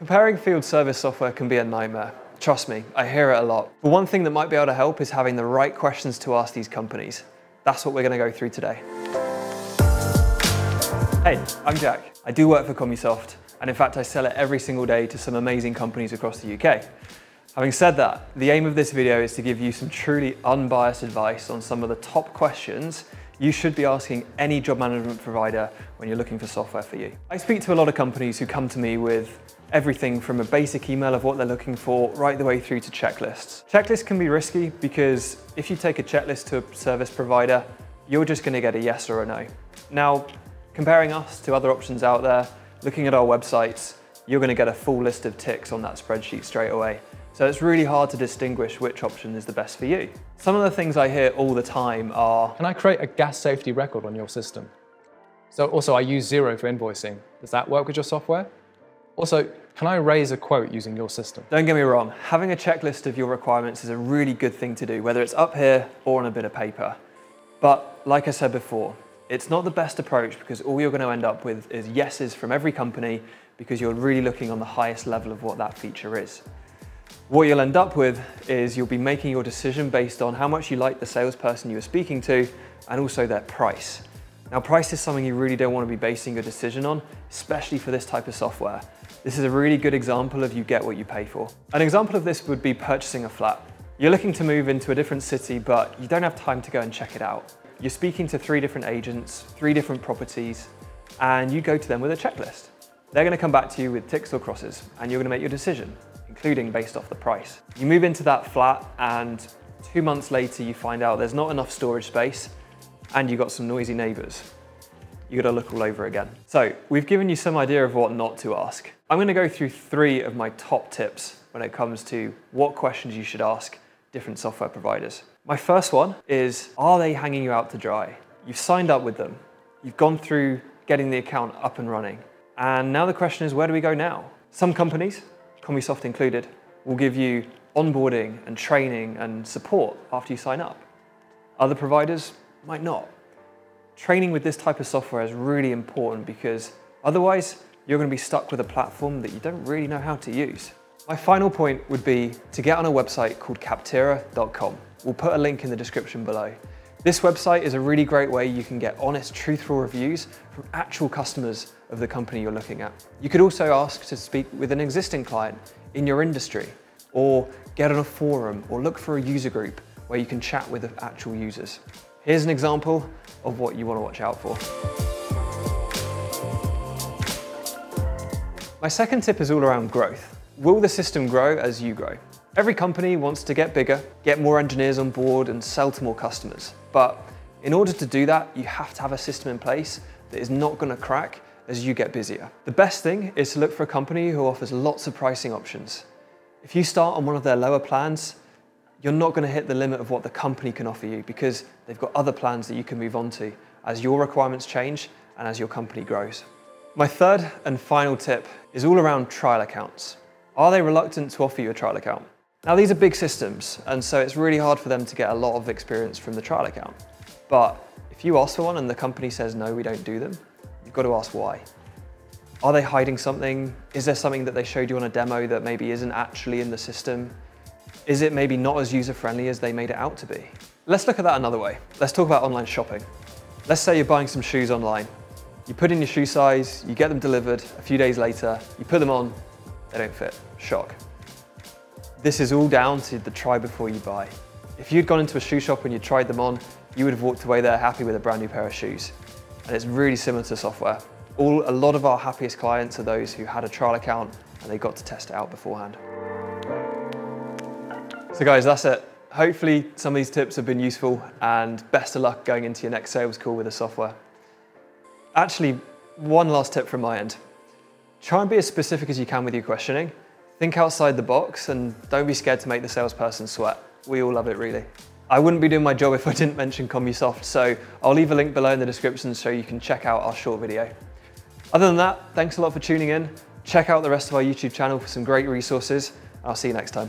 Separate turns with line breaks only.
Comparing field service software can be a nightmare. Trust me, I hear it a lot. But one thing that might be able to help is having the right questions to ask these companies. That's what we're going to go through today. Hey, I'm Jack. I do work for Commusoft, and in fact I sell it every single day to some amazing companies across the UK. Having said that, the aim of this video is to give you some truly unbiased advice on some of the top questions you should be asking any job management provider when you're looking for software for you. I speak to a lot of companies who come to me with everything from a basic email of what they're looking for right the way through to checklists. Checklists can be risky because if you take a checklist to a service provider, you're just gonna get a yes or a no. Now, comparing us to other options out there, looking at our websites, you're gonna get a full list of ticks on that spreadsheet straight away. So it's really hard to distinguish which option is the best for you. Some of the things I hear all the time are,
Can I create a gas safety record on your system? So also I use Xero for invoicing. Does that work with your software? Also, can I raise a quote using your system?
don't get me wrong, having a checklist of your requirements is a really good thing to do, whether it's up here or on a bit of paper. But like I said before, it's not the best approach because all you're going to end up with is yeses from every company because you're really looking on the highest level of what that feature is. What you'll end up with is you'll be making your decision based on how much you like the salesperson you are speaking to and also their price. Now price is something you really don't want to be basing your decision on, especially for this type of software. This is a really good example of you get what you pay for. An example of this would be purchasing a flat. You're looking to move into a different city, but you don't have time to go and check it out. You're speaking to three different agents, three different properties, and you go to them with a checklist. They're gonna come back to you with ticks or crosses, and you're gonna make your decision including based off the price. You move into that flat and two months later you find out there's not enough storage space and you've got some noisy neighbors. You gotta look all over again. So we've given you some idea of what not to ask. I'm gonna go through three of my top tips when it comes to what questions you should ask different software providers. My first one is, are they hanging you out to dry? You've signed up with them. You've gone through getting the account up and running. And now the question is, where do we go now? Some companies Commusoft included, will give you onboarding and training and support after you sign up. Other providers might not. Training with this type of software is really important because otherwise you're going to be stuck with a platform that you don't really know how to use. My final point would be to get on a website called capterra.com. We'll put a link in the description below. This website is a really great way you can get honest, truthful reviews from actual customers of the company you're looking at. You could also ask to speak with an existing client in your industry, or get on a forum, or look for a user group where you can chat with actual users. Here's an example of what you want to watch out for. My second tip is all around growth. Will the system grow as you grow? Every company wants to get bigger, get more engineers on board and sell to more customers. But in order to do that, you have to have a system in place that is not going to crack as you get busier. The best thing is to look for a company who offers lots of pricing options. If you start on one of their lower plans, you're not going to hit the limit of what the company can offer you because they've got other plans that you can move on to as your requirements change and as your company grows. My third and final tip is all around trial accounts. Are they reluctant to offer you a trial account? Now these are big systems, and so it's really hard for them to get a lot of experience from the trial account. But if you ask for one and the company says, no, we don't do them, you've got to ask why. Are they hiding something? Is there something that they showed you on a demo that maybe isn't actually in the system? Is it maybe not as user-friendly as they made it out to be? Let's look at that another way. Let's talk about online shopping. Let's say you're buying some shoes online. You put in your shoe size, you get them delivered, a few days later, you put them on, they don't fit. Shock. This is all down to the try before you buy. If you'd gone into a shoe shop and you tried them on, you would have walked away there happy with a brand new pair of shoes. And it's really similar to software. All, a lot of our happiest clients are those who had a trial account and they got to test it out beforehand. So guys, that's it. Hopefully some of these tips have been useful and best of luck going into your next sales call with the software. Actually, one last tip from my end. Try and be as specific as you can with your questioning Think outside the box and don't be scared to make the salesperson sweat. We all love it really. I wouldn't be doing my job if I didn't mention Commusoft, so I'll leave a link below in the description so you can check out our short video. Other than that, thanks a lot for tuning in. Check out the rest of our YouTube channel for some great resources. I'll see you next time.